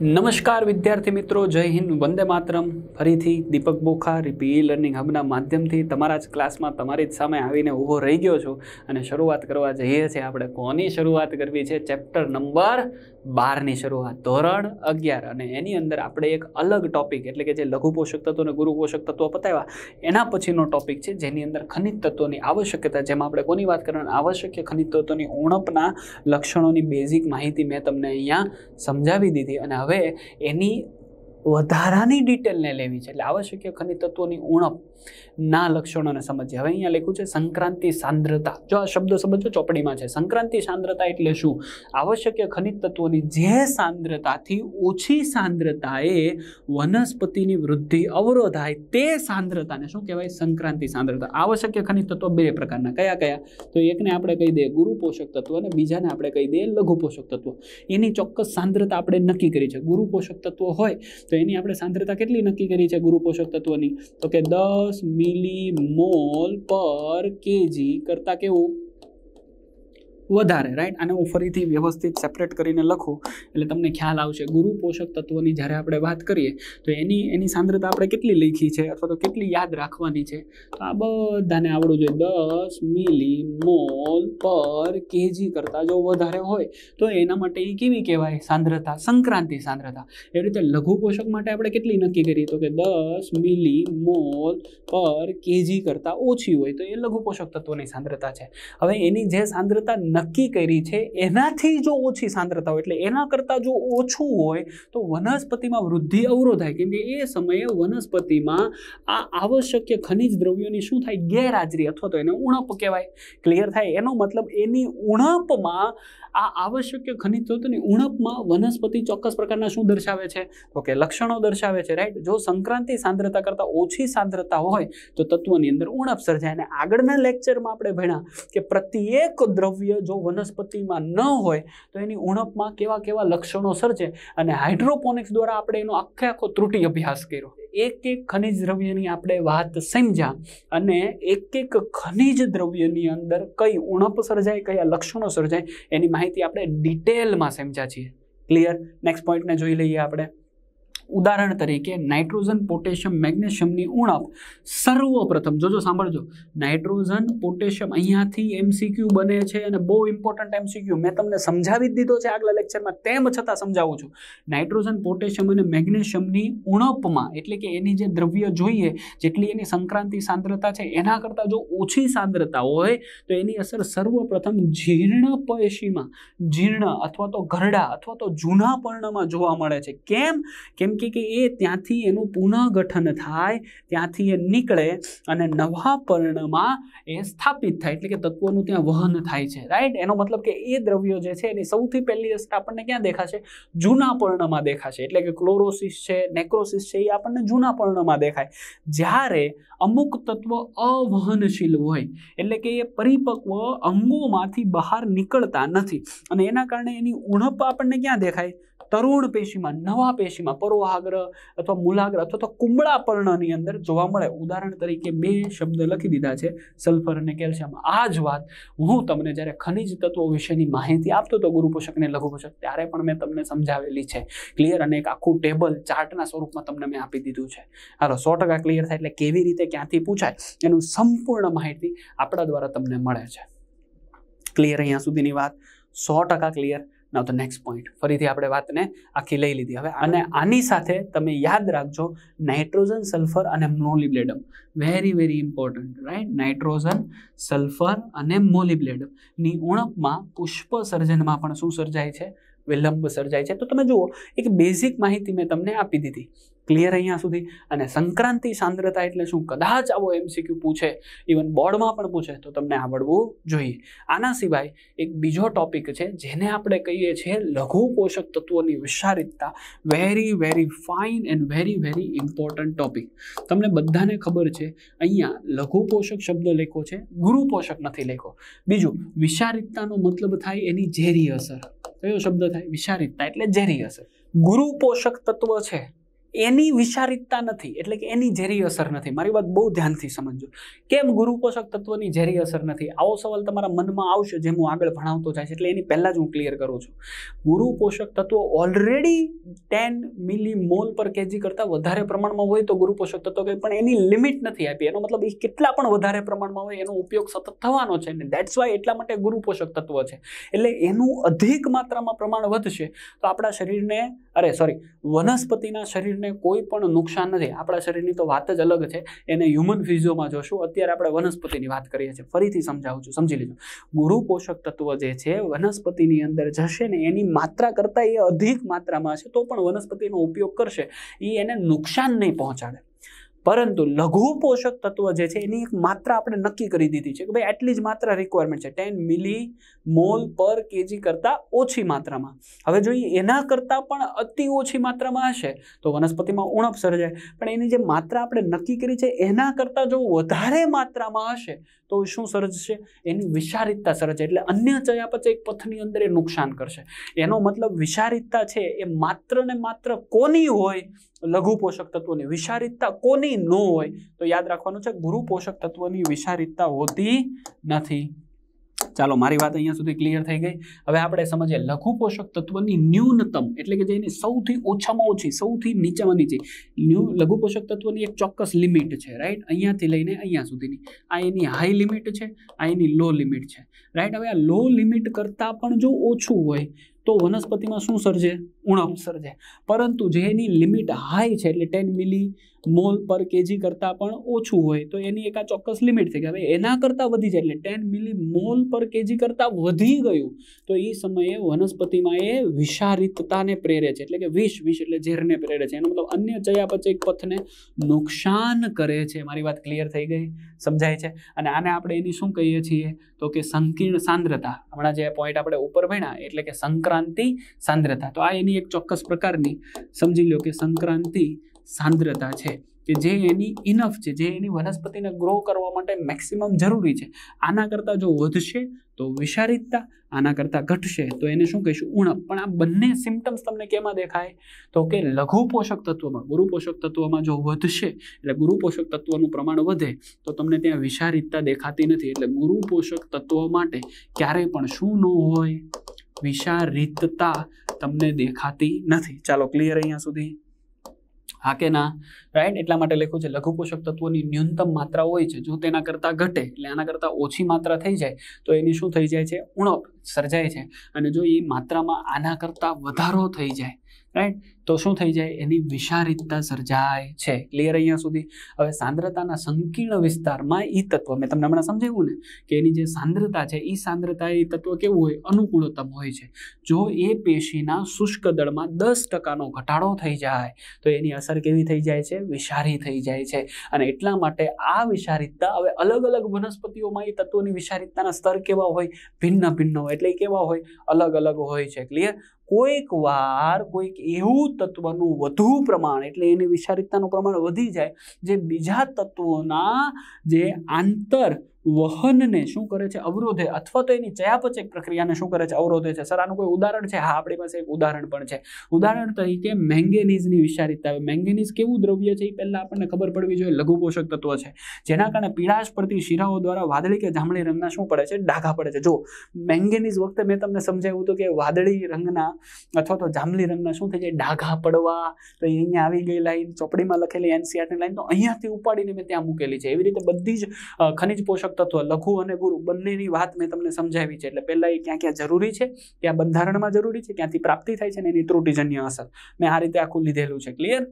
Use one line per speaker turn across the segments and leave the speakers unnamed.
નમસ્કાર વિદ્યાર્થી મિત્રો, જય હિન્દ, વંદે માતરમ. ફરીથી દીપક બોખા રીપી લર્નિંગ હબના માધ્યમથી તમારા જ ક્લાસમાં તમારી જ સામે આવીને ઊભો રહી ગયો છું અને શરૂઆત કરવા જઈએ છીએ આપણે કોની શરૂઆત કરવી છે? ચેપ્ટર નંબર બારની શરૂઆત, ધોરણ અગિયાર. અને એની અંદર આપણે એક અલગ ટોપિક એટલે કે જે લઘુ પોષક તત્વો અને ગુરુ પોષક તત્વો પતાવ્યા, એના પછીનો ટોપિક છે, જેની અંદર ખનિજ તત્વોની આવશ્યકતા, જેમાં આપણે કોની વાત કરવાની? આવશ્યક ખનિજ તત્વોની ઉણપના લક્ષણોની બેઝિક માહિતી મેં તમને અહીંયા સમજાવી દીધી. અને હવે એની વધારાની ડિટેલને લેવી છે. એટલે આવશ્યક ખનિજ તત્વોની ઉણપ ના લક્ષણોને સમજીએ. હવે અહીંયા લખ્યું છે સંક્રાંતિ સાંદ્રતા. જો આ શબ્દ સમજો ચોપડીમાં છે. સંક્રાંતિ સાંદ્રતા એટલે શું? આવશ્યક ખનિજ તત્વોની જે સાંદ્રતાથી ઓછી સાંદ્રતાએ વનસ્પતિની વૃદ્ધિ અવરોધાય તે સાંદ્રતાને શું કહેવાય? સંક્રાંતિ સાંદ્રતા. આવશ્યક ખનિજ તત્વો બે પ્રકારના. કયા કયા? તો એકને આપણે કહી દઈએ ગુરુ પોષક તત્વ અને બીજાને આપણે કહી દઈએ લઘુ પોષક તત્વ. એની ચોક્કસ સાંદ્રતા આપણે નક્કી કરી છે. ગુરુ પોષક તત્વો હોય તો એની આપણે સાંદ્રતા કેટલી નક્કી કરી છે ગુરુ પોષક તત્વોની? તો કે દસ મિલી મોલ પર કેજી કરતાં કેવું? વધારે રાઈટ આને હું ફરીથી વ્યવસ્થિત સેપરેટ કરીને લખું. એટલે તમને ખ્યાલ આવશે, ગુરુ પોષક તત્વોની જ્યારે આપણે વાત કરીએ, તો એની એની સાંદ્રતા આપણે કેટલી લખી છે અથવા તો કેટલી યાદ રાખવાની છે? તો આ બધાને આવડવું જોઈએ. દસ મિલી મોલ પર કેજી કરતાં જો વધારે હોય, તો એના માટે એ કેવી કહેવાય? સાંદ્રતા, સંક્રાંતિ સાંદ્રતા. એવી રીતે લઘુ પોષક માટે આપણે કેટલી નક્કી કરી તો કે દસ મિલી મોલ પર કેજી કરતાં ઓછી હોય, તો એ લઘુ પોષક તત્વોની સાંદ્રતા છે. હવે એની જે સાંદ્રતા નક્કી કરી છે, એનાથી જો ઓછી સાંદ્રતા હોય, એટલે એના કરતાં જો ઓછું હોય, તો વનસ્પતિમાં વૃદ્ધિ અવરોધાય કેમ કે એ સમયે વનસ્પતિમાં આ આવશ્યક ખનિજ દ્રવ્યોની શું થાય? ગેરહાજરી અથવા તો એને ઉણપ કહેવાય. ક્લિયર થાય? એનો મતલબ એની ઉણપમાં, આ આવશ્યક ખનિજ તત્વની ઉણપમાં વનસ્પતિ ચોક્કસ પ્રકારના શું દર્શાવે છે? તો કે લક્ષણો દર્શાવે છે રાઈટ જો સંક્રાંતિ સાંદ્રતા કરતાં ઓછી સાંદ્રતા હોય, તો તત્વની અંદર ઉણપ સર્જાય. અને આગળના લેક્ચરમાં આપણે ભણ્યા કે પ્રત્યેક દ્રવ્ય જો વનસ્પતિમાં ન હોય, તો એની ઉણપમાં કેવા કેવા લક્ષણો સર્જે અને હાઇડ્રોપોનિક્સ દ્વારા આપણે એનો આખે આખો ત્રુટિ અભ્યાસ કર્યો. એક એક ખનિજ દ્રવ્યની આપણે વાત સમજ્યા અને એક એક ખનિજ દ્રવ્યની અંદર કઈ ઉણપ સર્જાય, કયા લક્ષણો સર્જાય, એની માહિતી આપણે ડિટેલમાં સમજ્યા છીએ. ક્લિયર નેક્સ્ટ પોઈન્ટને જોઈ લઈએ આપણે. ઉદાહરણ તરીકે નાઇટ્રોજન, પોટેશિયમ, મેગ્નેશિયમની ઉણપ સર્વપ્રથમ. જોજો સાંભળજો. નાઇટ્રોજન, પોટેશિયમ અહીંયાથી એમસીક્યુ બને છે અને બહુ ઇમ્પોર્ટન્ટ એમસીક્યુ મેં તમને સમજાવી જ દીધો છે આગલા લેક્ચરમાં તેમ છતાં સમજાવું છું. નાઇટ્રોજન, પોટેશિયમ અને મેગ્નેશિયમની ઉણપમાં, એટલે કે એની જે દ્રવ્ય જોઈએ, જેટલી એની સંક્રાંતિ સાંદ્રતા છે, એના કરતાં જો ઓછી સાંદ્રતા હોય, તો એની અસર સર્વપ્રથમ જીર્ણ પેશીમાં, જીર્ણ અથવા તો ઘરડા અથવા તો જૂના પર્ણમાં જોવા મળે છે. કેમ? કેમ કે કે એ ત્યાંથી એનું પુનઃગઠન થાય, ત્યાંથી એ નીકળે અને નવા પર્ણમાં એ સ્થાપિત થાય. એટલે કે તત્વોનું ત્યાં વહન થાય છે રાઈટ એનો મતલબ કે એ દ્રવ્યો જે છે એની સૌથી પહેલી અસર આપણને ક્યાં દેખાશે? જૂના પર્ણમાં દેખાશે. એટલે કે ક્લોરોસિસ છે, નેક્રોસિસ છે, એ આપણને જૂના પર્ણમાં દેખાય. જ્યારે અમુક તત્વ અવહનશીલ હોય, એટલે કે એ પરિપક્વ અંગોમાંથી બહાર નીકળતા નથી. અને એના કારણે એની ઉણપ આપણને ક્યાં દેખાય? તરુણ પેશીમાં, નવા પેશીમાં પરોહાગ્ર અથવા મૂલાગ્ર અથવા તો કુંબળા પર્ણની અંદર જોવા મળે. ઉદાહરણ તરીકે બે શબ્દ લખી દીધા છે સલ્ફર અને કેલ્શિયમ. આ જ વાત હું તમને જ્યારે ખનિજ તત્વો વિશેની માહિતી આપતો હતો ગુરુપોષક અને લઘુપોષક ત્યારે પણ મેં તમને સમજાવેલી છે. ક્લિયર અને એક આખું ટેબલ ચાર્ટના સ્વરૂપમાં તમને મેં આપી દીધું છે. હાલો, સો ટકા ક્લિયર થાય એટલે કેવી રીતે ક્યાંથી પૂછાય એનું સંપૂર્ણ માહિતી આપણા દ્વારા તમને મળે છે. ક્લિયર અહીંયા સુધીની વાત. સો ટકા clear now the next point ફરીથી આપણે વાતને આખી લઈ લીધી. હવે અને આની સાથે તમે યાદ રાખજો, નાઇટ્રોજન, સલ્ફર અને molybdenum. Very very important right nitrogen, sulphur અને મોલિબ્લેડમની ઉણપમાં પુષ્પ સર્જનમાં પણ શું સર્જાય છે? વિલંબ સર્જાય છે. તો તમે જુઓ, એક બેઝિક માહિતી મેં તમને આપી દીધી. ક્લિયર અહીંયા સુધી. અને સંક્રાંતિ સાંદ્રતા એટલે શું? કદાચ આવો એમસીક્યુ પૂછે ઇવન બોર્ડમાં પણ પૂછે, તો તમને આવડવું જોઈએ. આના સિવાય એક બીજો ટોપિક છે, જેને આપણે કહીએ છીએ લઘુ પોષક તત્વોની વિશારિતતા very very fine and very very important topic તમને બધાને ખબર છે, અહીંયા લઘુ પોષક શબ્દ લેખો છે, ગુરુ પોષક નથી લેખો બીજું વિશારિતતાનો મતલબ થાય એની ઝેરી અસર. કયો શબ્દ થાય? વિશારિતતા એટલે ઝેરી અસર. ગુરુ પોષક તત્વ છે એની વિષારિતતા નથી, એટલે કે એની ઝેરી અસર નથી. મારી વાત બહુ ધ્યાનથી સમજજો. કેમ ગુરુ પોષક તત્વની ઝેરી અસર નથી? આવો સવાલ તમારા મનમાં આવશે જેમ હું આગળ ભણાવતો જાય છે એટલે એની પહેલાં જ હું ક્લિયર કરું છું. ગુરુ પોષક તત્વો already ten millimole per kg કરતાં વધારે પ્રમાણમાં હોય તો ગુરુ પોષક તત્વો કંઈ પણ એની લિમિટ નથી આપી. એનો મતલબ એ કેટલા પણ વધારે પ્રમાણમાં હોય એનો ઉપયોગ સતત થવાનો છે ને દેટ્સ વાય એટલા માટે ગુરુ પોષક તત્વ છે. એટલે એનું અધિક માત્રામાં પ્રમાણ વધશે તો આપણા શરીરને અરે સોરી વનસ્પતિના શરીરને કોઈ પણ નુકસાન નથી. આપણા શરીરની તો વાત જ અલગ છે. એને હ્યુમન ફિઝિયોમાં જોશું. અત્યારે આપણે વનસ્પતિની વાત કરીએ છીએ. ફરીથી સમજાવું છું, સમજી લેજો. ગુરુ પોષક તત્વ જે છે, વનસ્પતિની અંદર જશે ને એની માત્રા કરતાં એ અધિક માત્રામાં છે તો પણ વનસ્પતિનો ઉપયોગ કરશે. એ એને નુકસાન નહીં પહોંચાડે. પરંતુ લઘુ પોષક તત્વ જે છે, એની એક માત્રા આપણે નક્કી કરી દીધી છે કે ભાઈ આટલી જ માત્રા રિક્વાયરમેન્ટ છે. ટેન મિલી મોલ પર કેજી કરતાં ઓછી માત્રામાં. હવે જોઈએ એના કરતાં પણ અતિ ઓછી માત્રામાં હશે તો વનસ્પતિમાં ઉણપ સર્જાય. પણ એની જે માત્રા આપણે નક્કી કરી છે, એના કરતાં જો વધારે માત્રામાં હશે તો શું સર્જશે એની વિશારિતતા સર્જે એટલે અન્ય ચયાપચય પથની અંદર એ નુકસાન કરશે. એનો મતલબ વિશારિતતા છે, એ માત્ર ને માત્ર કોની હોય? લઘુ પોષક તત્વોની. વિશારિતતા કોની ન હોય? તો યાદ રાખવાનું છે, ગુરુ પોષક તત્વોની વિશારિતતા હોતી નથી. ચાલો, મારી વાત અહીંયા સુધી ક્લિયર થઈ ગઈ. હવે આપણે સમજીએ લઘુ પોષક તત્વની ન્યૂનતમ એટલે કે જેની સૌથી ઓછામાં ઓછી, સૌથી નીચામાં નીચે, ન્યૂ લઘુ પોષક તત્વની એક ચોક્કસ લિમિટ છે રાઈટ અહીંયાથી લઈને અહીંયા સુધીની. આ એની હાઈ લિમિટ છે, આ એની લો લિમિટ છે. રાઈટ હવે આ લો લિમિટ કરતાં પણ જો ઓછું હોય, તો વનસ્પતિમાં શું સર્જે? ઉણપ સર્જે. પરંતુ જેની લિમિટ હાઈ છે, એટલે ટેન મિલી મોલ પર કેજી કરતાં પણ ઓછું હોય, તો એની એક આ ચોક્કસ લિમિટ છે કે હવે એના કરતાં વધી જાય એટલે ટેન મિલી મોલ પર કેજી કરતાં વધી ગયું, તો એ સમયે વનસ્પતિમાં એ વિષારિતતાને પ્રેરે છે, એટલે કે વિષ વિષ એટલે ઝેરને પ્રેરે છે, એનો મતલબ અન્ય ચયાપચયિક પથને નુકસાન કરે છે, મારી વાત ક્લિયર થઈ ગઈ, સમજાય છે? અને આને આપણે એની શું કહીએ છીએ? તો કે સંકીર્ણ સાંદ્રતા, હમણાં જે પોઈન્ટ આપણે ઉપર ભણ્યા, એટલે કે સંક્રાંતિ સાંદ્રતા, તો આ એની એક ચોક્કસ પ્રકારની, સમજી લો કે સંક્રાંતિ સાંદ્રતા છે કે જે એની ઇનફ છે, જે એની વનસ્પતિને ગ્રો કરવા માટે મેક્સિમમ જરૂરી છે. આના કરતાં જો વધશે તો વિષારિતતા, આના કરતાં ઘટશે તો એને શું કહીશું? ઉણપ. પણ આ બંને સિમ્ટમ્સ તમને કેમાં દેખાય? તો કે લઘુ પોષક તત્વમાં. ગુરુ પોષક તત્વમાં જો વધશે, એટલે ગુરુ પોષક તત્વનું પ્રમાણ વધે, તો તમને ત્યાં વિષારિતતા દેખાતી નથી. એટલે ગુરુ પોષક તત્વ માટે ક્યારેય પણ શું ન હોય? વિષારિતતા તમને દેખાતી નથી. ચાલો ક્લિયર અહીંયા સુધી. હા કે ના? રાઈટ એટલા માટે લખ્યું છે લઘુ પોષક તત્વોની ન્યૂનતમ માત્રા હોય છે. જો તેના કરતાં ઘટે, એટલે આના કરતાં ઓછી માત્રા થઈ જાય, તો એની શું થઈ જાય છે? ઉણપ સર્જાય છે. અને જો એ માત્રામાં આના કરતાં વધારો થઈ જાય રાઈટ તો શું થઈ જાય? એની વિષારિતતા સર્જાય છે. ક્લિયર અહીંયા સુધી? હવે સાંદ્રતાના સંકીર્ણ વિસ્તારમાં ઈ તત્વ, મેં તમને હમણાં સમજાવ્યું ને, કે એની જે સાંદ્રતા છે એ સાંદ્રતા એ તત્વ કેવું હોય? અનુકૂળતમ હોય છે. જો એ પેશીના શુષ્ક દળમાં દસ ટકાનો ઘટાડો થઈ જાય, તો એની અસર કેવી થઈ જાય છે? વિષારી થઈ જાય છે. અને એટલા માટે આ વિષારિતતા હવે અલગ અલગ વનસ્પતિઓમાં એ તત્વોની વિષારિતતાના સ્તર કેવા હોય? ભિન્ન ભિન્ન હોય. એટલે કેવા હોય? અલગ અલગ હોય છે. ક્લિયર કોઈક વાર કોઈક એવું તત્વનું વધુ પ્રમાણ એટલે એની વિષારિતતાનું પ્રમાણ વધી જાય. જે બીજા તત્વોના જે આંતર વહનને શું કરે છે? અવરોધે અથવા તો એની ચયાપચય પ્રક્રિયાને શું કરે છે? અવરોધે છે. સર, આનું કોઈ ઉદાહરણ છે? હા, આપણી પાસે એક ઉદાહરણ પણ છે. ઉદાહરણ તરીકે મેંગેનીઝની વિષારિતતા મેંગેનીઝ કેવું દ્રવ્ય છે એ પહેલાં આપણને ખબર પડવી જોઈએ. લઘુ પોષક તત્વ છે. જેના કારણે પીળાશ પડતી શિરાઓ દ્વારા વાદળી કે જામણી રંગના શું પડે છે? ડાઘા પડે છે. જો, મેંગેનીઝ વખતે મેં તમને સમજાવ્યું હતું કે વાદળી રંગના અથવા તો જાંબલી રંગના શું થઈ જાય? ડાઘા પડવા. તો અહીંયા આવી ગઈ લાઈન ચોપડીમાં લખેલી એનસીઆરની લાઈન. તો અહીંયાથી ઉપાડીને મેં ત્યાં મૂકેલી છે. એવી રીતે બધી જ ખનિજ પોષક તત્વ, લઘુ અને ગુરુ બંનેની વાત મેં તમને સમજાવી છે. એટલે પહેલાં એ ક્યાં ક્યાં જરૂરી છે, ક્યાં બંધારણમાં જરૂરી છે, ક્યાંથી પ્રાપ્તિ થાય છે ને એની ત્રુટિજન્ય અસર. મેં આ રીતે આખું લીધેલું છે. ક્લિયર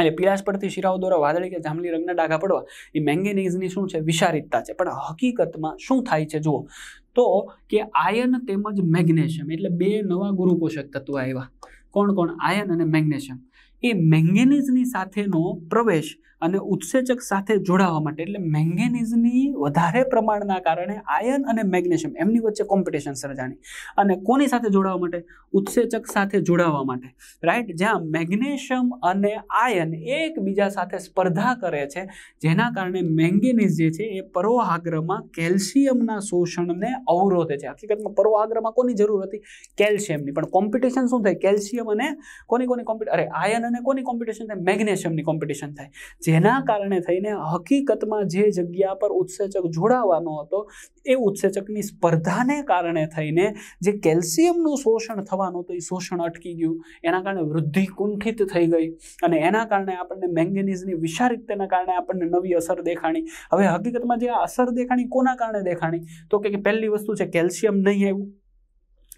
એટલે પીળાશ પડતી શિરાઓ દ્વારા વાદળી કે જાંબલી રંગના ડાઘા પડવા, એ મેંગેનીઝની શું છે? વિશારિતતા છે. પણ હકીકતમાં શું થાય છે? જુઓ. તો કે આયન તેમજ મેગ્નેશિયમ, એટલે બે નવા ગુરુ પોષક તત્વો આવ્યા. કોણ કોણ? આયન અને મેગ્નેશિયમ. એ મેંગેનીઝની સાથેનો પ્રવેશ અને ઉત્સેચક સાથે જોડાવા માટે. એટલે મેંગેનીઝની વધારે પ્રમાણના કારણે આયન અને મેગ્નેશિયમ એમની વચ્ચે કોમ્પિટિશન સર્જાણી. અને કોની સાથે જોડાવા માટે? ઉત્સેચક સાથે જોડાવા માટે. રાઈટ જ્યાં મેગ્નેશિયમ અને આયન એકબીજા સાથે સ્પર્ધા કરે છે, જેના કારણે મેંગેનીઝ જે છે એ પરોહાગ્રમાં કેલ્શિયમના શોષણને અવરોધે છે. હકીકતમાં પરોહાગ્રમાં કોની જરૂર હતી? કેલ્શિયમની. પણ કોમ્પિટિશન શું થાય? કેલ્શિયમ અને કોની કોની કોમ્પિટ અરે, આયન અને કોની કોમ્પિટિશન થાય? મેગ્નેશિયમની કોમ્પિટિશન થાય. જેના કારણે થઈને હકીકતમાં જે જગ્યા પર ઉત્સેચક જોડાવાનો હતો, એ ઉત્સેચકની સ્પર્ધાને કારણે થઈને જે કેલ્શિયમનું શોષણ થવાનું હતું, એ શોષણ અટકી ગયું. એના કારણે વૃદ્ધિ કુંઠિત થઈ ગઈ અને એના કારણે આપણને મેંગેનીઝની વિષારિતતાના કારણે આપણને નવી અસર દેખાણી. હવે હકીકતમાં જે અસર દેખાણી, કોના કારણે દેખાણી? તો કે પહેલી વસ્તુ છે, કેલ્શિયમ નહીં આવ્યું.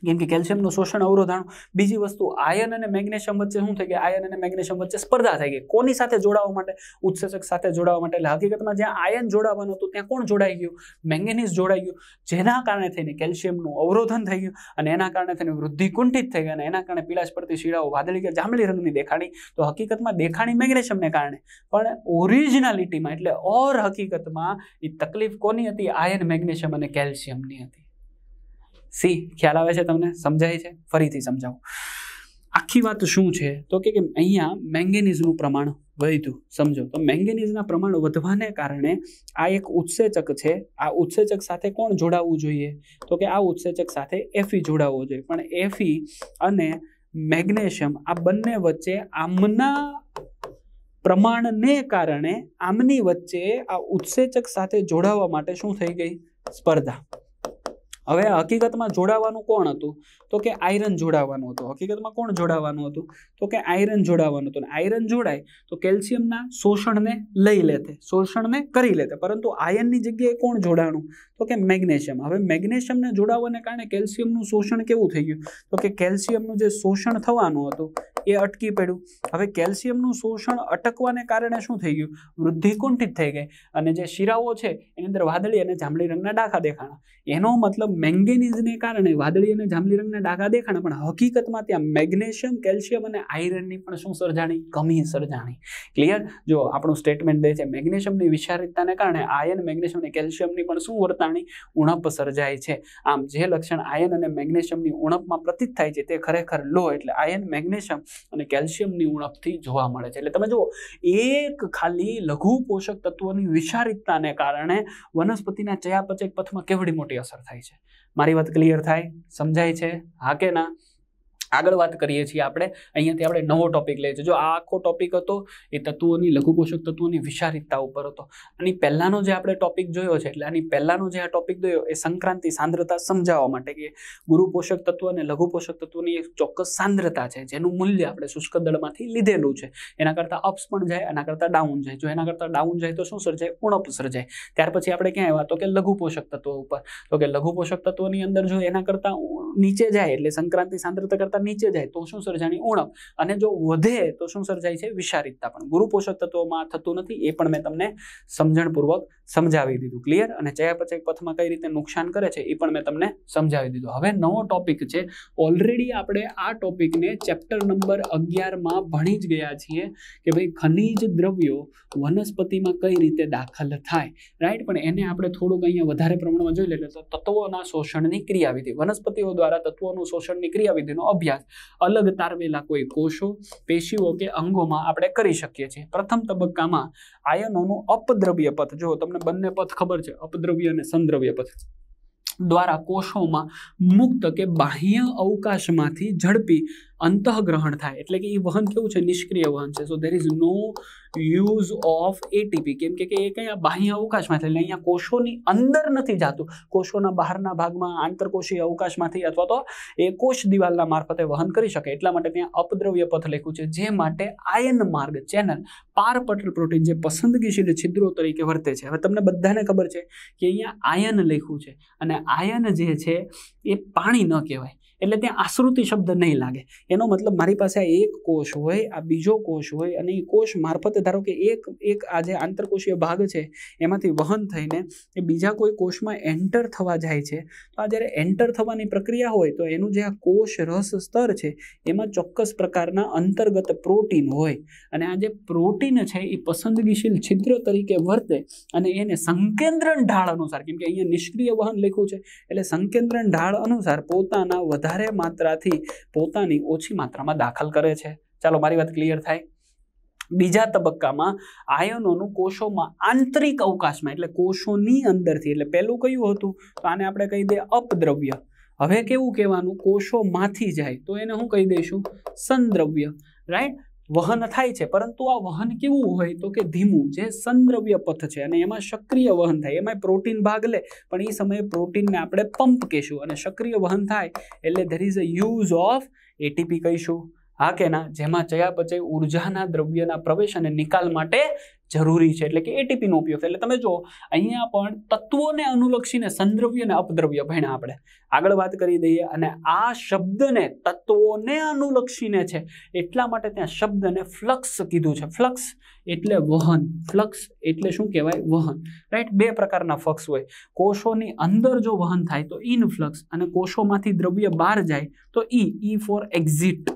કેમ કે કેલ્શિયમનું શોષણ અવરોધાણું બીજી વસ્તુ આયન અને મેગ્નેશિયમ વચ્ચે શું થઈ કે આયન અને મેગ્નેશિયમ વચ્ચે સ્પર્ધા થઈ ગઈ. કોની સાથે જોડાવા માટે? ઉત્સેચક સાથે જોડાવા માટે. એટલે હકીકતમાં જ્યાં આયન જોડાવાનું હતું, ત્યાં કોણ જોડાઈ ગયું? મેંગેનીઝ જોડાઈ ગયું. જેના કારણે થઈને કેલ્શિયમનું અવરોધન થઈ ગયું અને એના કારણે થઈને વૃદ્ધિ કુંઠિત થઈ ગઈ અને એના કારણે પીળાશ પડતી શીળાઓ વાદળી કે જાંબલી રંગની દેખાણી. તો હકીકતમાં દેખાણી મેગ્નેશિયમને કારણે. પણ ઓરિજિનાલિટીમાં એટલે ઓર હકીકતમાં એ તકલીફ કોની હતી? આયન, મેગ્નેશિયમ અને કેલ્શિયમની હતી. સી, ખ્યાલ આવે છે તમને? સમજાય છે? ફરીથી સમજાવું. આખી વાત શું છે? તો કે અહીંયા મેંગેનીઝનું પ્રમાણ વધ્યું. સમજો. તો મેંગેનીઝના પ્રમાણ વધવાને કારણે આ એક ઉત્સેચક છે. આ ઉત્સેચક સાથે કોણ જોડાવવું જોઈએ? તો કે આ ઉત્સેચક સાથે એફી જોડાવવો જોઈએ. પણ એફી અને મેગ્નેશિયમ આ બંને વચ્ચે આમના પ્રમાણને કારણે આમની વચ્ચે આ ઉત્સેચક સાથે જોડાવા માટે શું થઈ ગઈ? સ્પર્ધા. હવે હકીકતમાં જોડાવાનું કોણ હતું? તો કે આયરન જોડાવાનું હતું. હકીકતમાં કોણ જોડાવાનું હતું? તો કે આયરન જોડાવાનું હતું. આયરન જોડાય તો કેલ્શિયમના શોષણને લઈ લેતે. શોષણને કરી લેતે. પરંતુ આયનની જગ્યાએ કોણ જોડાણું? તો કે મેગ્નેશિયમ. હવે મેગ્નેશિયમને જોડાવાને કારણે કેલ્શિયમનું શોષણ કેવું થઈ ગયું? તો કે કેલ્શિયમનું જે શોષણ થવાનું હતું એ અટકી પડ્યું. હવે કેલ્શિયમનું શોષણ અટકવાને કારણે શું થઈ ગયું? વૃદ્ધિ કુંઠિત થઈ ગઈ. અને જે શિરાઓ છે, એની અંદર વાદળી અને જાંબલી રંગના ડાઘા દેખાણા. એનો મતલબ મેંગેનીઝને કારણે વાદળી અને જાંબલી રંગના ડાઘા દેખાણા, પણ હકીકતમાં ત્યાં મેગ્નેશિયમ, કેલ્શિયમ અને આયરનની પણ શું સર્જાણી? કમી સર્જાણી. ક્લિયર? જો આપણું સ્ટેટમેન્ટ દે છે, મેગ્નેશિયમની વિશારિતતાને કારણે આયન, મેગ્નેશિયમ અને કેલ્શિયમની પણ શું વર્તાણી? ઉણપ સર્જાય છે. આમ જે લક્ષણ આયન અને મેગ્નેશિયમની ઉણપમાં પ્રતીત થાય છે, તે ખરેખર લો, એટલે આયન, મેગ્નેશિયમ અને કેલ્શિયમની ઉણપથી જોવા મળે છે. એટલે તમે જુઓ, એક ખાલી લઘુ પોષક તત્વોની વિશારિતતાને કારણે વનસ્પતિના ચયાપચય પથમાં કેવડી મોટી અસર થાય છે. મારી વાત ક્લિયર થાય? સમજાય છે? હા કે ના? આગળ વાત કરીએ છીએ આપણે. અહીંયાથી આપણે નવો ટોપિક લઈએ છીએ. જો આ આખો ટોપિક હતો, એ તત્વોની લઘુપોષક તત્વોની વિશારિતતા ઉપર હતો. અને પહેલાંનો જે આપણે ટોપિક જોયો છે, એટલે આની પહેલાંનો જે આ ટોપિક જોયો, એ સંક્રાંતિ સાંદ્રતા સમજાવવા માટે કે ગુરુપોષક તત્વ અને લઘુ પોષક તત્વોની એક ચોક્કસ સાંદ્રતા છે, જેનું મૂલ્ય આપણે શુષ્ક દળમાંથી લીધેલું છે. એના કરતાં અપ્સ પણ જાય એના કરતાં ડાઉન જાય. જો એના કરતાં ડાઉન જાય તો શું સર્જાય? ઉણપ સર્જાય. ત્યાર પછી આપણે ક્યાં આવ્યા તો કે લઘુપોષક તત્વો ઉપર. તો કે લઘુ પોષક તત્વોની અંદર જો એના કરતાં નીચે જાય, એટલે સંક્રાંતિ સાંદ્રતા કરતાં નીચે જાય તો શું સર્જાની ઉણપ. અને જો વધે તો શું સર્જાય છે વિષારિતતા પણ. ગુરુ પોષક તત્વોમાં થતું નથી એ પણ મેં તમને સમજણપૂર્વક સમજાવી દીધું. ક્લિયર અને ચયાપચય પથમાં કઈ રીતે નુકસાન કરે છે એ પણ મેં તમને સમજાવી દીધું. હવે નવો ટોપિક છે. ઓલરેડી આપણે આ ટોપિકને ચેપ્ટર નંબર અગિયારમાં ભણી જ ગયા છીએ કે ભાઈ ખનિજ દ્રવ્યો વનસ્પતિમાં કઈ રીતે દાખલ થાય. રાઈટ પણ એને આપણે થોડુંક અહીંયા વધારે પ્રમાણમાં જોઈ લઈએ તો તત્વોના શોષણની ક્રિયાવિધિ. વનસ્પતિઓ દ્વારા તત્વોનું શોષણની ક્રિયાવિધિનો અભ્યાસ અલગ તારવેલા કોઈ કોષો, પેશીઓ કે અંગોમાં આપણે કરી શકીએ છીએ. પ્રથમ તબક્કામાં આયનોનું અપદ્રવ્ય પથ. જો તમને બંને પથ ખબર છે, અપદ્રવ્ય અને સંદ્રવ્ય પથ. દ્વારા કોષોમાં મુક્ત કે બાહ્ય અવકાશમાંથી ઝડપી અંતઃગ્રહણ થાય. એટલે કે એ વહન કેવું છે? નિષ્ક્રિય વહન છે. So there is no use of ATP કેમ કે એ કંઈ આ બાહ્ય અવકાશમાંથી એટલે અહીંયા કોષોની અંદર નથી જતું. કોષોના બહારના ભાગમાં, આંતરકોષીય અવકાશમાંથી અથવા તો એ કોષ દિવાલના મારફતે વહન કરી શકે. એટલા માટે ત્યાં અપદ્રવ્ય પથ લખ્યું છે, જે માટે આયન માર્ગ, ચેનલ પારપટલ પ્રોટીન જે પસંદગીશીલ છિદ્રો તરીકે વર્તે છે. હવે તમને બધાને ખબર છે કે અહીંયા આયન લખ્યું છે. અને આયન જે છે, એ પાણી ન કહેવાય. એટલે ત્યાં આશ્રુતિ શબ્દ નહીં લાગે. એનો મતલબ મારી પાસે આ એક કોષ હોય, આ બીજો કોષ હોય અને એ કોષ મારફતે ધારો કે એક એક આ જે આંતરકોષીય ભાગ છે, એમાંથી વહન થઈને એ બીજા કોઈ કોષમાં એન્ટર થવા જાય છે, તો આ જ્યારે એન્ટર થવાની પ્રક્રિયા હોય, તો એનું જે આ કોષ રસ સ્તર છે, એમાં ચોક્કસ પ્રકારના અંતર્ગત પ્રોટીન હોય. અને આ જે પ્રોટીન છે, એ પસંદગીશીલ છિદ્ર તરીકે વર્તે અને એને સંકેન્દ્રણ ઢાળ અનુસાર, કેમ કે અહીંયા નિષ્ક્રિય વહન લખ્યું છે, એટલે સંકેન્દ્રણ ઢાળ અનુસાર પોતાના વધારે માત્રાથી પોતાની ઓછી માત્રામાં દાખલ કરે છે. ચાલો મારી વાત ક્લિયર થાય. બીજા તબક્કામાં આયનોનું કોષોમાં આંતરિક અવકાશમાં, એટલે કોષોની અંદરથી, એટલે પહેલું કયું હતું? તો આને આપણે કહી દઈએ અપદ્રવ્ય. હવે કેવું કહેવાનું? કોષોમાંથી જાય. તો એને હું કહી દઈશું સંદ્રવ્ય. રાઈટ વહન થાય છે, પરંતુ આ વહન કેવું હોય તો કે ધીમું, જે સંદ્રવ્ય પથ છે અને એમાં સક્રિય વહન થાય. એમાં પ્રોટીન ભાગ લે, પણ એ સમયે પ્રોટીનને આપણે પંપ કહીશું અને સક્રિય વહન થાય એટલે there is a use of ATP કહીશું. હા કે ના? જેમાં ચયાપચય ઉર્જાના દ્રવ્યના પ્રવેશ અને નિકાલ માટે જરૂરી છે, એટલે કે એટીપીનો ઉપયોગ એટલે તમે જો અહીંયા પણ તત્વોને અનુલક્ષીને સંદ્રવ્ય અને અપદ્રવ્ય ભણ્યા આપણે. આગળ વાત કરી દઈએ, અને આ શબ્દને તત્વોને અનુલક્ષીને છે. એટલા માટે ત્યાં શબ્દને ફ્લક્સ કીધું છે. ફ્લક્સ એટલે વહન. ફ્લક્સ એટલે શું કહેવાય? વહન. રાઈટ બે પ્રકારના ફ્લક્સ હોય. કોષોની અંદર જો વહન થાય, તો ઇનફ્લક્સ અને કોષોમાંથી દ્રવ્ય બહાર જાય, તો ઈ ઈ ફોર એક્ઝિટ.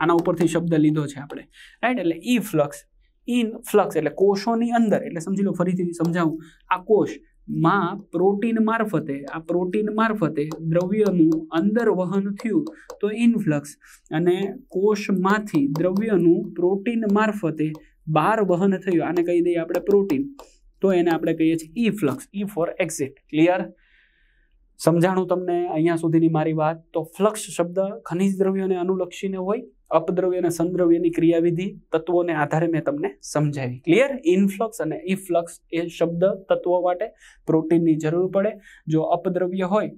આના ઉપરથી શબ્દ લીધો છે આપણે. રાઈટ એટલે ઈ ફ્લક્સ. ઇન ફ્લક્સ એટલે કોષોની અંદર, એટલે સમજી લો ફરીથી સમજાવું. આ કોષમાં પ્રોટીન મારફતે, આ પ્રોટીન મારફતે દ્રવ્યનું અંદર વહન થયું તો ઇનફ્લક્સ અને કોષમાંથી દ્રવ્યનું પ્રોટીન મારફતે બહાર વહન થયું. આને કહી દઈએ આપણે પ્રોટીન. તો એને આપણે કહીએ છીએ efflux. E for exit. Clear? સમજાણું તમને અહીંયા સુધીની મારી વાત? તો ફ્લક્સ શબ્દ ખનિજ દ્રવ્યોને અનુલક્ષીને હોય અપદ્રવ્ય અને સંદ્રવ્યની ક્રિયાવિધિ તત્વોને આધારે મેં તમને સમજાવી. ક્લિયર ઇનફ્લક્સ અને ઇફ્લક્સ એ શબ્દ તત્વો માટે પ્રોટીનની જરૂર પડે. જો અપદ્રવ્ય હોય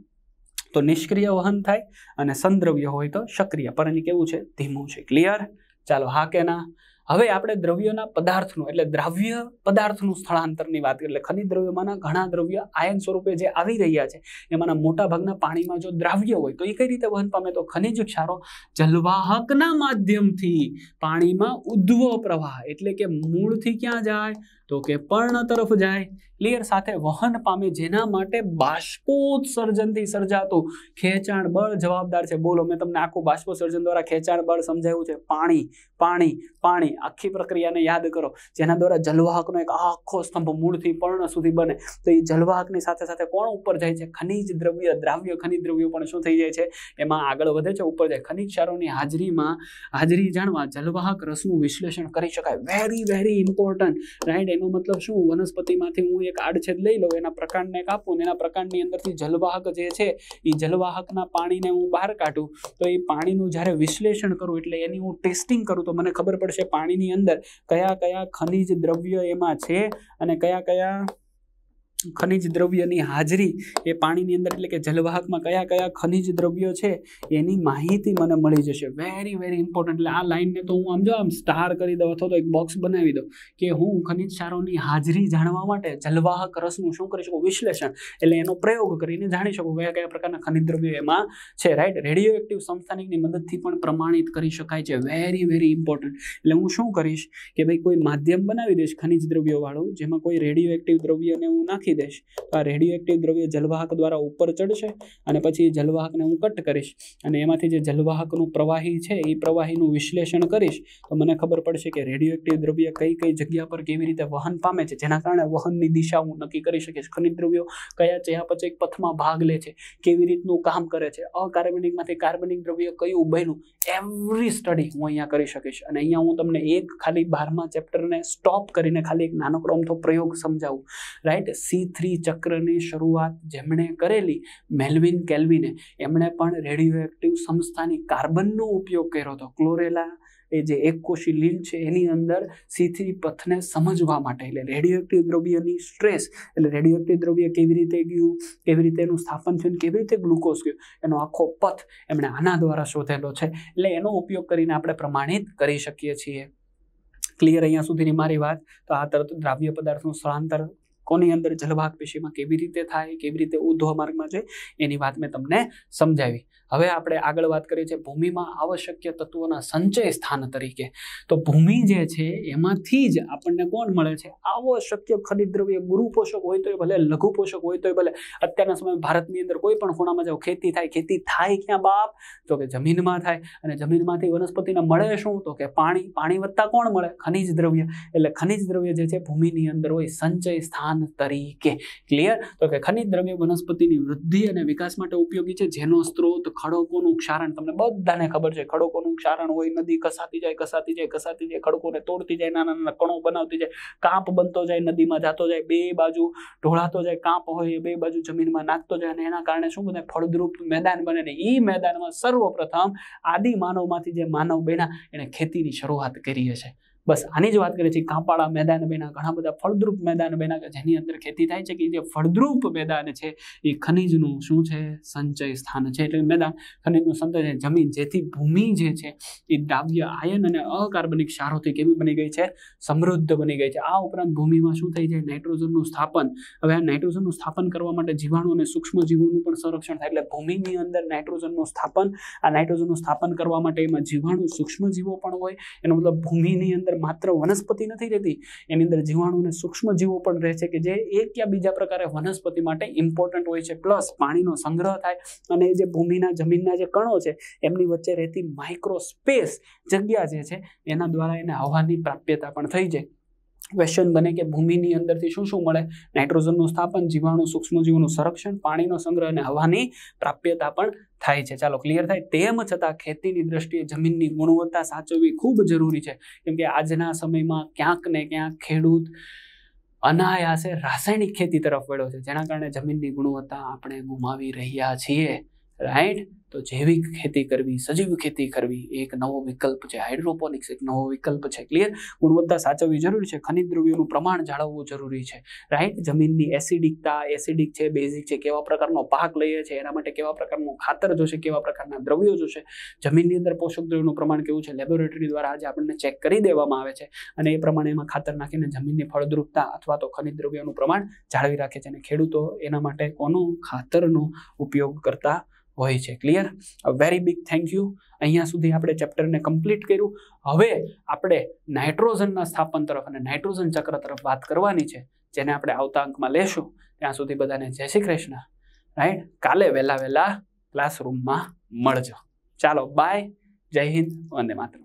તો નિષ્ક્રિય વહન થાય અને સંદ્રવ્ય હોય તો સક્રિય. પરંતુ કેવું છે? ધીમું છે. ક્લિયર ચાલો હા કે ના? હવે આપણે દ્રવ્યોના પદાર્થનું, એટલે દ્રાવ્ય પદાર્થનું સ્થળાંતરની વાત કરીએ, એટલે ખનિજ દ્રવ્યોમાંના ઘણા દ્રવ્ય આયન સ્વરૂપે જે આવી રહ્યા છે, એમાંના મોટા ભાગના પાણીમાં જો દ્રાવ્ય હોય, તો એ કઈ રીતે વહન પામે? તો ખનિજ ક્ષારો જલવાહકના માધ્યમથી પાણીમાં ઉદ્ધવ પ્રવાહ, એટલે કે મૂળથી ક્યાં જાય? તો કે પર્ણ તરફ જાય. ક્લિયર સાથે વહન પામે જેના માટે બાષ્પોત્સર્જનથી સર્જાતું ખેંચાણ બળ જવાબદાર છે. બોલો, મેં તમને આખું બાષ્પોત્સર્જન દ્વારા ખેંચાણ બળ સમજાવ્યું છે. પાણી પાણી પાણી. આખી પ્રક્રિયાને યાદ કરો. જેના દ્વારા જલવાહકનો એક આખો સ્તંભ મૂળથી પર્ણ સુધી બને. તો એ જલવાહકની સાથે સાથે કોણ ઉપર જાય છે? ખનિજ દ્રવ્ય, દ્રાવ્ય ખનિજ દ્રવ્યો પણ શું થઈ જાય છે? એમાં આગળ વધે છે. ઉપર જાય. ખનિજ ક્ષારોની હાજરીમાં, હાજરી જાણવા જલવાહક રસનું વિશ્લેષણ કરી શકાય. વેરી વેરી ઇમ્પોર્ટન્ટ રાઈટ એનો મતલબ શું? વનસ્પતિમાંથી હું એક આડછેદ લઈ લઉં, એના પ્રકાંડને કાપું એના પ્રકાંડની અંદરથી જલવાહક જે છે, એ જલવાહકના પાણીને હું બહાર કાઢું. તો એ પાણીનું જ્યારે વિશ્લેષણ કરું એટલે એની હું ટેસ્ટિંગ કરું, તો મને ખબર પડશે પાણીની અંદર કયા કયા ખનિજ દ્રવ્ય એમાં છે અને કયા કયા ખનિજ દ્રવ્યની હાજરી એ પાણીની અંદર એટલે કે જલવાહકમાં કયા કયા ખનિજ દ્રવ્યો છે એની માહિતી મને મળી જશે. વેરી વેરી ઇમ્પોર્ટન્ટ એટલે આ લાઈનને તો હું આમ જો આમ સ્ટાર કરી દઉં અથવા તો એક બોક્સ બનાવી દઉં કે હું ખનિજ સારોની હાજરી જાણવા માટે જલવાહક રસનું શું કરી શકું? વિશ્લેષણ. એટલે એનો પ્રયોગ કરીને જાણી શકું કયા કયા પ્રકારના ખનિજ દ્રવ્યો એમાં છે. રાઈટ રેડિયો એક્ટિવ સંસ્થાનિકની મદદથી પણ પ્રમાણિત કરી શકાય છે. વેરી વેરી ઇમ્પોર્ટન્ટ એટલે હું શું કરીશ? કે ભાઈ કોઈ માધ્યમ બનાવી દઈશ ખનિજ દ્રવ્યોવાળું, જેમાં કોઈ રેડિયો એક્ટિવ દ્રવ્યને હું નાખી નાખી દઈશ. તો આ રેડિયો એક્ટિવ દ્રવ્ય જલવાહક દ્વારા ઉપર ચડશે અને પછી જલવાહકને હું કટ કરીશ. અને એમાંથી જે જલવાહકનું પ્રવાહી છે, એ પ્રવાહીનું વિશ્લેષણ કરીશ. તો મને ખબર પડશે કે રેડિયો એક્ટિવ દ્રવ્ય કઈ કઈ જગ્યા પર કેવી રીતે વહન પામે છે, જેના કારણે વહનની દિશા હું નક્કી કરી શકીશ. ખનિજ દ્રવ્યો કયા ચયાપચય પથમાં ભાગ લે છે, કેવી રીતનું કામ કરે છે. અકાર્બનિકમાંથી કાર્બનિક દ્રવ્ય કયું બન્યું એવરી સ્ટડી હું અહીંયા કરી શકીશ. અને અહીંયા હું તમને એક ખાલી બારમા ચેપ્ટરને સ્ટોપ કરીને ખાલી એક નાનકડો અમથો પ્રયોગ સમજાવું. રાઈટ સી થ્રી ચક્રની શરૂઆત જેમણે કરેલી, મેલ્વિન કેલ્વિને, એમણે પણ રેડિયો એક્ટિવ સંસ્થાની કાર્બનનો ઉપયોગ કર્યો હતો. ક્લોરેલા એ જે એક કોશી લીલ છે, એની અંદર સી પથને સમજવા માટે, એટલે રેડિયો એક્ટિવ દ્રવ્યની સ્ટ્રેસ, એટલે રેડિયોએક્ટિવ દ્રવ્ય કેવી રીતે ગયું, કેવી રીતે એનું સ્થાપન થયું, કેવી રીતે ગ્લુકોઝ ગયું, એનો આખો પથ એમણે આના દ્વારા શોધેલો છે. એટલે એનો ઉપયોગ કરીને આપણે પ્રમાણિત કરી શકીએ છીએ. ક્લિયર અહીંયા સુધીની મારી વાત, તો આ તરત દ્રાવ્ય પદાર્થનું સ્થળાંતર કોની અંદર જલભાગ પેશીમાં કેવી રીતે થાય, કેવી રીતે ઉદ્ધવ માર્ગમાં છે એની વાત મેં તમને સમજાવી. હવે આપણે આગળ વાત કરીએ છીએ ભૂમિમાં આવશ્યક તત્વોના સંચય સ્થાન તરીકે. તો ભૂમિ જે છે, એમાંથી જ આપણને કોણ મળે છે? આવશ્યક ખનિજ દ્રવ્ય ગુરુ પોષક હોય તો ભલે લઘુ પોષક હોય તો ભલે. અત્યારના સમયમાં ભારતની અંદર કોઈ પણ ખૂણામાં જાઓ, ખેતી થાય ખેતી થાય ક્યાં બાપ? તો કે જમીનમાં થાય. અને જમીનમાંથી વનસ્પતિને મળે શું? તો કે પાણી. પાણી વધતા કોણ મળે? ખનિજ દ્રવ્ય. એટલે ખનિજ દ્રવ્ય જે છે, ભૂમિની અંદર હોય સંચય સ્થાન તરીકે. ક્લિયર તો કે ખનિજ દ્રવ્ય વનસ્પતિની વૃદ્ધિ અને વિકાસ માટે ઉપયોગી છે. જેનો સ્ત્રોત ખડકોનું ક્ષારણ. તમને બધાને ખબર છે, ખડકોનું ક્ષારણ હોય, નદી કસાતી જાય કસાતી જાય કસાતી જાય, ખડકોને તોડતી જાય, નાના નાના કણો બનાવતી જાય, કાંપ બનતો જાય, નદીમાં જતો જાય, બે બાજુ ઢોળાતો જાય, કાંપ હોય બે બાજુ જમીનમાં નાખતો જાય અને એના કારણે શું બને? ફળદ્રુપ મેદાન બને ને એ મેદાનમાં સર્વપ્રથમ આદિ માનવમાંથી જે માનવ બન્યા, એણે ખેતીની શરૂઆત કરી હશે. બસ આની જ વાત કરીએ છીએ, કાંપાળા મેદાન બેના ઘણા બધા ફળદ્રુપ મેદાન બેના કે જેની અંદર ખેતી થાય છે, કે જે ફળદ્રુપ મેદાન છે, એ ખનિજનું શું છે? સંચય સ્થાન છે. એટલે મેદાન ખનિજનું સંચય છે, જમીન જેથી ભૂમિ જે છે, એ દ્રાવ્ય, આયન અને અકાર્બનિક ક્ષારોથી કેવી બની ગઈ છે? સમૃદ્ધ બની ગઈ છે. આ ઉપરાંત ભૂમિમાં શું થઈ જાય? નાઇટ્રોજનનું સ્થાપન. હવે આ નાઇટ્રોજનનું સ્થાપન કરવા માટે જીવાણુ અને સૂક્ષ્મ જીવોનું પણ સંરક્ષણ થાય. એટલે ભૂમિની અંદર નાઇટ્રોજનનું સ્થાપન. આ નાઇટ્રોજનનું સ્થાપન કરવા માટે એમાં જીવાણુ, સૂક્ષ્મ જીવો પણ હોય. એનો મતલબ ભૂમિની અંદર માત્ર વનસ્પતિ નથી રહેતી, એની અંદર જીવાણુ અને સૂક્ષ્મ જીવો પણ રહે છે કે જે એક યા બીજા પ્રકારે વનસ્પતિ માટે ઇમ્પોર્ટન્ટ હોય છે. પ્લસ પાણીનો સંગ્રહ થાય અને જે ભૂમિના, જમીનના જે કણો છે, એમની વચ્ચે રહેતી માઇક્રો સ્પેસ જગ્યા જે છે, એના દ્વારા એને હવાની પ્રાપ્યતા પણ થઈ જાય. ક્વેશ્ચન બને કે ભૂમિની અંદરથી શું શું મળે? નાઇટ્રોજનનું સ્થાપન, જીવાણુ સૂક્ષ્મજીવનું સંરક્ષણ, પાણીનો સંગ્રહ અને હવાની પ્રાપ્યતા પણ થાય છે. ચાલો ક્લિયર થાય? તેમ છતાં ખેતીની દ્રષ્ટિએ જમીનની ગુણવત્તા સાચવવી ખૂબ જરૂરી છે. કેમ કે આજના સમયમાં ક્યાંક ને ક્યાંક ખેડૂત અનાયાસે રાસાયણિક ખેતી તરફ વળ્યો છે. જેના કારણે જમીનની ગુણવત્તા આપણે ગુમાવી રહ્યા છીએ. રાઈટ તો જૈવિક ખેતી કરવી, સજીવ ખેતી કરવી એક નવો વિકલ્પ છે. હાઇડ્રોપોનિક્સ એક નવો વિકલ્પ છે. ક્લિયર ગુણવત્તા સાચવવી જરૂરી છે. ખનિજ દ્રવ્યોનું પ્રમાણ જાળવવું જરૂરી છે. રાઈટ જમીનની એસિડિકતા એસિડિક છે બેઝિક છે, કેવા પ્રકારનો પાક લઈએ છીએ, એના માટે કેવા પ્રકારનું ખાતર જોશે, કેવા પ્રકારના દ્રવ્યો જોશે. જમીનની અંદર પોષક દ્રવ્યોનું પ્રમાણ કેવું છે? લેબોરેટરી દ્વારા આજે આપણને ચેક કરી દેવામાં આવે છે અને એ પ્રમાણે એમાં ખાતર નાખીને જમીનની ફળદ્રુપતા અથવા તો ખનિજ દ્રવ્યોનું પ્રમાણ જાળવી રાખે છે. અને ખેડૂતો એના માટે કોનો ખાતરનો ઉપયોગ કરતા હોય છે. Clear very big thank you અહીંયા સુધી આપણે ચેપ્ટરને કમ્પ્લીટ કર્યું. હવે આપણે નાઇટ્રોજનના સ્થાપન તરફ અને નાઇટ્રોજન ચક્ર તરફ વાત કરવાની છે, જેને આપણે આવતા અંકમાં લેશું. ત્યાં સુધી બધાને જય શ્રી કૃષ્ણ. રાઈટ કાલે વહેલા વહેલા ક્લાસરૂમમાં મળજો. ચાલો બાય જય હિન્દ. વંદે માતરમ.